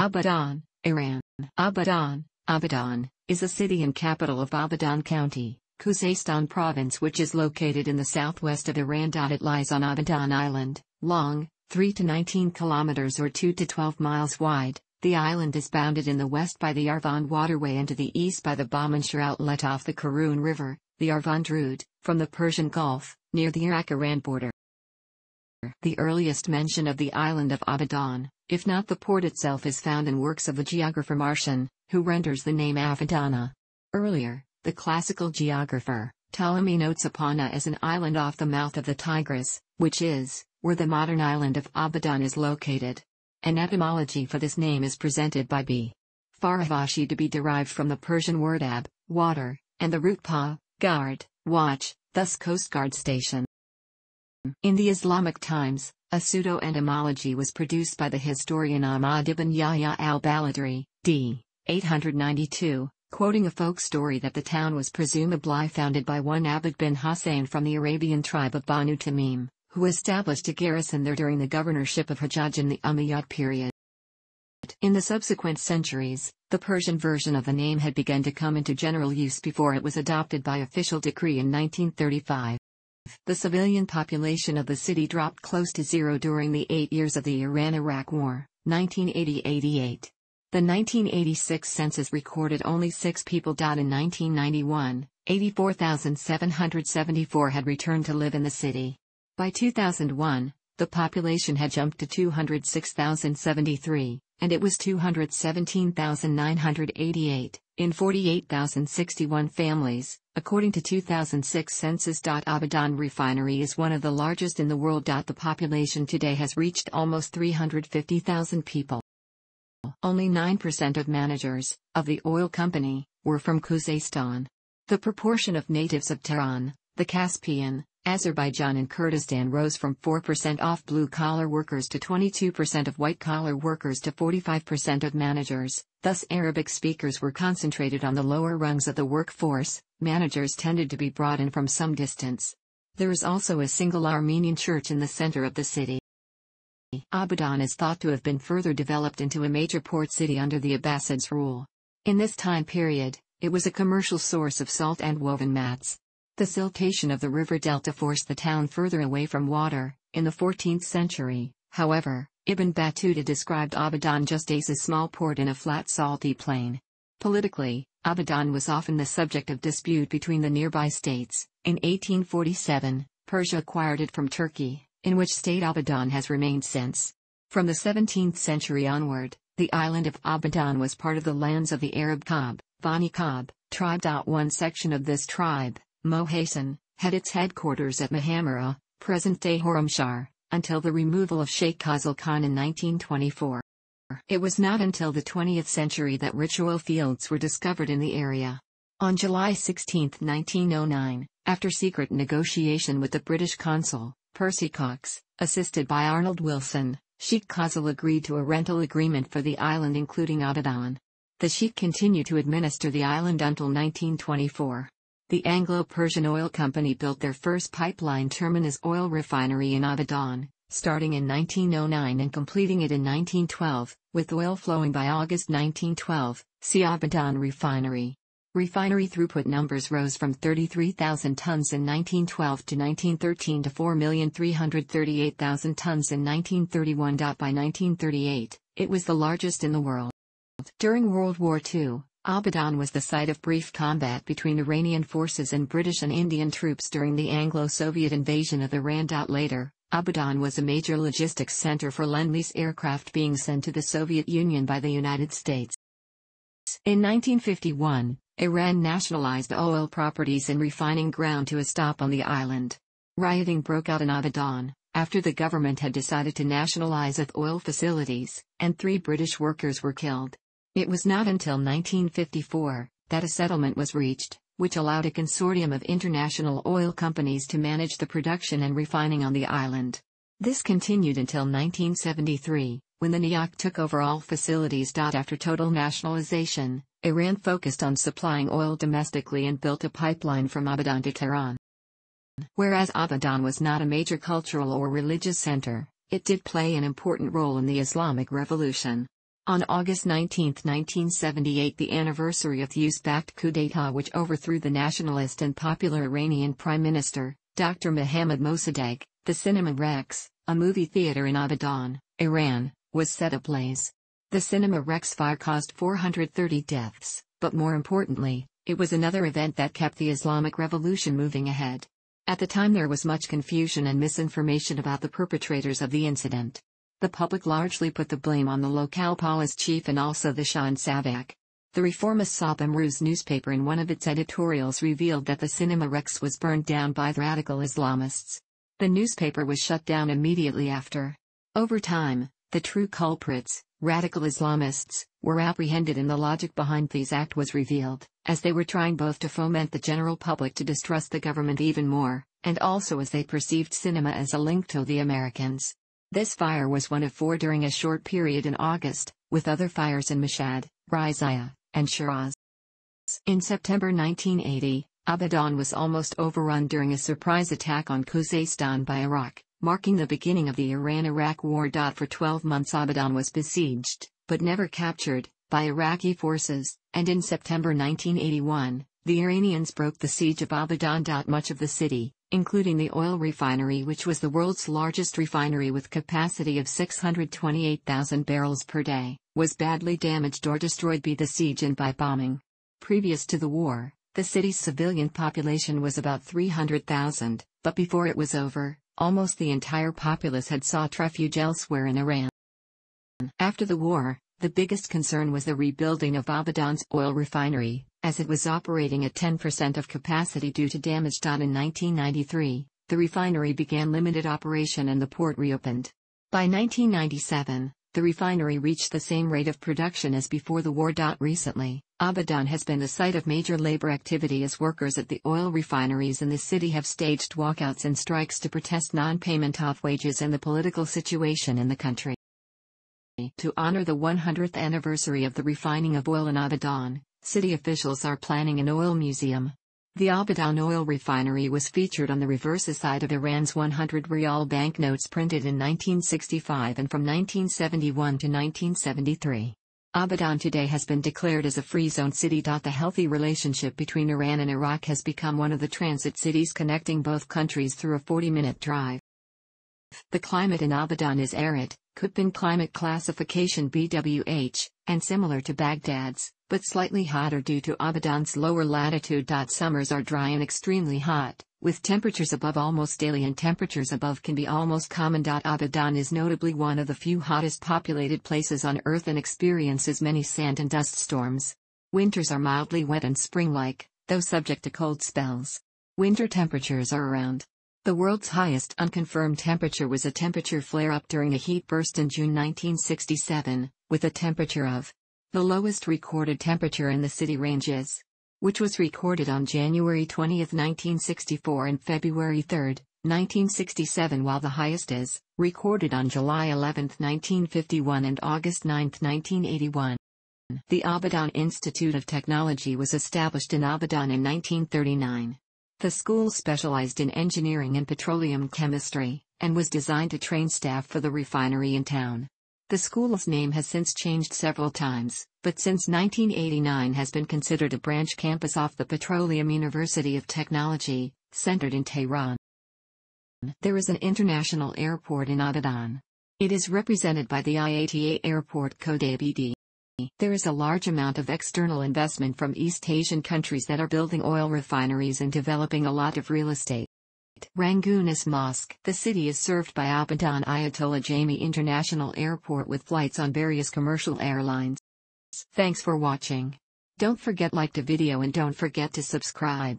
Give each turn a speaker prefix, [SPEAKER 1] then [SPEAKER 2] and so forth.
[SPEAKER 1] Abadan, Iran. Abadan, Abadan, is a city and capital of Abadan County, Khuzestan province which is located in the southwest of Iran. It lies on Abadan Island, long, 3 to 19 kilometers or 2 to 12 miles wide. The island is bounded in the west by the Arvand waterway and to the east by the Bahmanshir outlet off the Karun River, the Arvand Rood, from the Persian Gulf, near the Iraq-Iran border. The earliest mention of the island of Abadan, if not the port itself is found in works of the geographer Marcian, who renders the name Apphadana. Earlier, the classical geographer, Ptolemy notes Apphana as an island off the mouth of the Tigris, which is, where the modern island of Abadan is located. An etymology for this name is presented by B. Farahvashi to be derived from the Persian word ab, water, and the root pa, guard, watch, thus Coast Guard Station. In the Islamic times, a pseudo-etymology was produced by the historian Ahmad ibn Yahya al-Baladhuri, d. 892, quoting a folk story that the town was presumably founded by one Abbad bin Hosayn from the Arabian tribe of Banu Tamim, who established a garrison there during the governorship of Hajjaj in the Umayyad period. In the subsequent centuries, the Persian version of the name had begun to come into general use before it was adopted by official decree in 1935. The civilian population of the city dropped close to zero during the eight years of the Iran-Iraq War, 1980-88. The 1986 census recorded only six people. died In 1991, 84,774 had returned to live in the city. By 2001, the population had jumped to 206,073, and it was 217,988, in 48,061 families, according to 2006 census. Abadan refinery is one of the largest in the world. The population today has reached almost 350,000 people. Only 9% of managers, of the oil company, were from Khuzestan. The proportion of natives of Tehran, the Caspian, Azerbaijan and Kurdistan rose from 4% off blue-collar workers to 22% of white-collar workers to 45% of managers, thus Arabic speakers were concentrated on the lower rungs of the workforce, managers tended to be brought in from some distance. There is also a single Armenian church in the center of the city. Abadan is thought to have been further developed into a major port city under the Abbasids' rule. In this time period, it was a commercial source of salt and woven mats. The siltation of the river delta forced the town further away from water. In the 14th century, however, Ibn Battuta described Abadan just as a small port in a flat salty plain. Politically, Abadan was often the subject of dispute between the nearby states. In 1847, Persia acquired it from Turkey, in which state Abadan has remained since. From the 17th century onward, the island of Abadan was part of the lands of the Arab Kab, Bani Kab, tribe. One section of this tribe, Mohasan, had its headquarters at Mohammara, present-day Khorramshahr, until the removal of Sheikh Khazal Khan in 1924. It was not until the 20th century that oil fields were discovered in the area. On July 16, 1909, after secret negotiation with the British consul, Percy Cox, assisted by Arnold Wilson, Sheikh Khazal agreed to a rental agreement for the island including Abadan. The Sheikh continued to administer the island until 1924. The Anglo-Persian Oil Company built their first pipeline terminus oil refinery in Abadan, starting in 1909 and completing it in 1912, with oil flowing by August 1912, see Abadan Refinery. Refinery throughput numbers rose from 33,000 tons in 1912 to 1913 to 4,338,000 tons in 1931. By 1938, it was the largest in the world. During World War II, Abadan was the site of brief combat between Iranian forces and British and Indian troops during the Anglo-Soviet invasion of Iran. Later, Abadan was a major logistics center for Lend-Lease aircraft being sent to the Soviet Union by the United States. In 1951, Iran nationalized oil properties and refining ground to a stop on the island. Rioting broke out in Abadan, after the government had decided to nationalize its oil facilities, and three British workers were killed. It was not until 1954 that a settlement was reached, which allowed a consortium of international oil companies to manage the production and refining on the island. This continued until 1973, when the NIOC took over all facilities. After total nationalization, Iran focused on supplying oil domestically and built a pipeline from Abadan to Tehran. Whereas Abadan was not a major cultural or religious center, it did play an important role in the Islamic Revolution. On August 19, 1978 the anniversary of the US-backed coup d'état which overthrew the nationalist and popular Iranian Prime Minister, Dr. Mohammad Mossadegh, the Cinema Rex, a movie theater in Abadan, Iran, was set ablaze. The Cinema Rex fire caused 430 deaths, but more importantly, it was another event that kept the Islamic Revolution moving ahead. At the time there was much confusion and misinformation about the perpetrators of the incident. The public largely put the blame on the local police chief and also the Shah and Savak. The reformist Sabah Ruz newspaper in one of its editorials revealed that the Cinema Rex was burned down by the radical Islamists. The newspaper was shut down immediately after. Over time, the true culprits, radical Islamists, were apprehended and the logic behind these act was revealed, as they were trying both to foment the general public to distrust the government even more, and also as they perceived cinema as a link to the Americans. This fire was one of four during a short period in August, with other fires in Mashhad, Rezaiyeh, and Shiraz. In September 1980, Abadan was almost overrun during a surprise attack on Khuzestan by Iraq, marking the beginning of the Iran-Iraq War. For 12 months Abadan was besieged, but never captured, by Iraqi forces, and in September 1981, the Iranians broke the siege of Abadan. Much of the city, including the oil refinery which was the world's largest refinery with capacity of 628,000 barrels per day, was badly damaged or destroyed by the siege and by bombing. Previous to the war, the city's civilian population was about 300,000, but before it was over, almost the entire populace had sought refuge elsewhere in Iran. After the war, the biggest concern was the rebuilding of Abadan's oil refinery, as it was operating at 10% of capacity due to damage. done In 1993, the refinery began limited operation and the port reopened. By 1997, the refinery reached the same rate of production as before the war. Recently, Abadan has been the site of major labor activity as workers at the oil refineries in the city have staged walkouts and strikes to protest non-payment of wages and the political situation in the country. To honor the 100th anniversary of the refining of oil in Abadan, city officials are planning an oil museum. The Abadan oil refinery was featured on the reverse side of Iran's 100 rial banknotes printed in 1965 and from 1971 to 1973. Abadan today has been declared as a free zone city. The healthy relationship between Iran and Iraq has become one of the transit cities connecting both countries through a 40 minute drive. The climate in Abadan is arid, Köppen climate classification BWH, and similar to Baghdad's, but slightly hotter due to Abadan's lower latitude. Summers are dry and extremely hot, with temperatures above almost daily and temperatures above can be almost common. Abadan is notably one of the few hottest populated places on Earth and experiences many sand and dust storms. Winters are mildly wet and spring-like, though subject to cold spells. Winter temperatures are around the world's highest unconfirmed temperature was a temperature flare-up during a heat burst in June 1967, with a temperature of the lowest recorded temperature in the city ranges, which was recorded on January 20, 1964 and February 3, 1967 while the highest is recorded on July 11, 1951 and August 9, 1981. The Abadan Institute of Technology was established in Abadan in 1939. The school specialized in engineering and petroleum chemistry, and was designed to train staff for the refinery in town. The school's name has since changed several times, but since 1989 has been considered a branch campus off the Petroleum University of Technology, centered in Tehran. There is an international airport in Abadan. It is represented by the IATA Airport Code ABD. There is a large amount of external investment from East Asian countries that are building oil refineries and developing a lot of real estate. Rangoon is Mosque. The city is served by Abadan Ayatollah Jami International Airport with flights on various commercial airlines. Thanks for watching. Don't forget like the video and don't forget to subscribe.